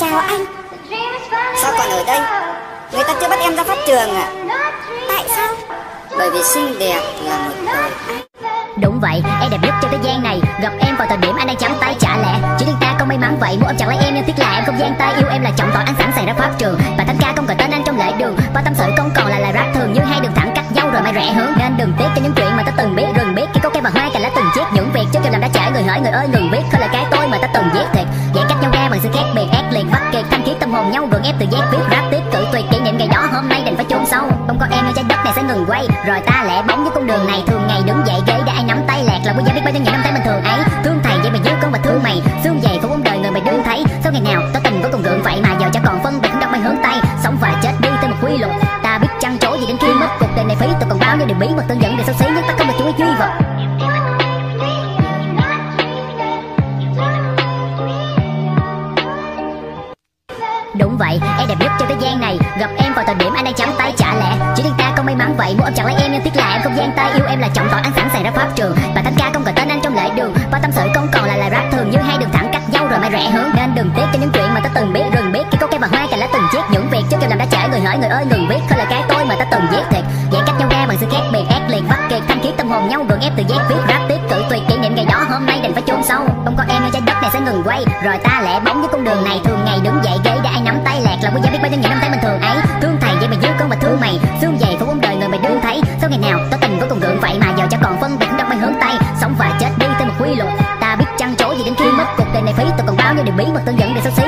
Chào anh. Sao còn ở đây? Người ta chưa bắt em ra pháp trường à? Tại sao? Bởi vì xinh đẹp là một tội Đúng vậy, em đẹp nhất trên thế gian này. Gặp em vào thời điểm anh đang chấm tay trả lẽ. Chỉ riêng ta không may mắn vậy Muốn ông chẳng lấy em nhưng tiếc là em không gian tay Yêu em là trọng tội anh sẵn sàng ra pháp trường. Và thanh ca không gọi tên anh trong lễ đường. Bao tâm sự không còn là lời rap thường Như hai đường thẳng cắt dâu rồi mày rẽ hướng. Nên đừng tiếc cho những chuyện mà ta từng biết Rừng biết. Cái câu cây và hoa cành lá từng chiếc Những việc trước giờ làm đã trải người hỡi người ơi ngừng biết. Thôi là cái tôi mà ta từng viết thiệt. Dạy kiệt thanh khiết tâm hồn nhau gượng ép từ giác viết rap tiếp cử tuyệt kỷ niệm ngày đó. Hôm nay đành phải chôn sâu. Không có em nơi trái đất này sẽ ngừng quay. Rồi ta lẻ bóng với con đường này thường ngày đứng dậy ghế để ai nắm tay lạc là bây giờ biết bao nhiêu những năm tháng bình thường ấy. Thương thầy vậy mà dưới con và thương mày xương dày phụ ông đời người mày đương thấy. Sau ngày nào tao tình với con gượng vậy mà giờ cho còn phân biệt không đâu mày hướng tay. Sống và chết đi theo một quy luật ta biết chăn trối gì đến khi mất cuộc đời này phí. Tôi còn bao nhiêu điều bí mật tương dẫn để xấu xí nhưng ta không Đúng vậy, em đẹp nhất trên thế gian này. Gặp em vào thời điểm anh đang chấm tay trả lẽ. Chỉ riêng ta không may mắn vậy Muốn ông chẳng lấy em nhưng tiếc là em không gian tay Yêu em là trọng tội anh sẵn sàng ra pháp trường. Và thánh ca không cần tên anh trong lễ đường. Bao tâm sự không còn là lời rap thường Như hai đường thẳng cắt dâu rồi mai rẽ hướng. Nên đừng tiếc cho những chuyện mà ta từng biết Rừng biết. Cái có cây và hoa cành lá từng chiếc Những việc trước kịp làm đã trải người hỏi người ơi ngừng biết. Không là cái tôi mà ta từng giết thiệt. Giãn cách nhau ra bằng sự khác biệt ác liệt vắt kiệt. Thanh khí tâm hồn nhau gượng ép từ giác viết rap tiếp cử tuyệt. Kỷ niệm ngày đó hôm nay đành phải chôn sâu. Không có em nơi trái đất này sẽ ngừng quay. Rồi ta lẻ bóng với con đường này thường ngày đứng dậy ghế là bây giờ biết bao nhiêu những năm tháng bình thường ấy. Thương thầy vậy mà dưới con và thương mày. Xương dày phụ ông đời người mày đương thấy. Sau ngày nào tao tình với con gượng vậy mà giờ cho còn phân biệt đâu mày hướng tay. Sống và chết đi theo một quy luật. Ta biết chăn trối gì đến khi mất cuộc đời này phí. Tôi còn bao nhiêu điều bí mật tương dẫn để xấu xí